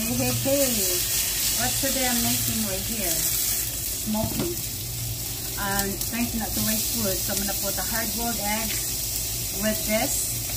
Hey, hey, hey. What today I'm making right here? Smoking. And trying not to waste food. So I'm going to put the hard-boiled eggs with this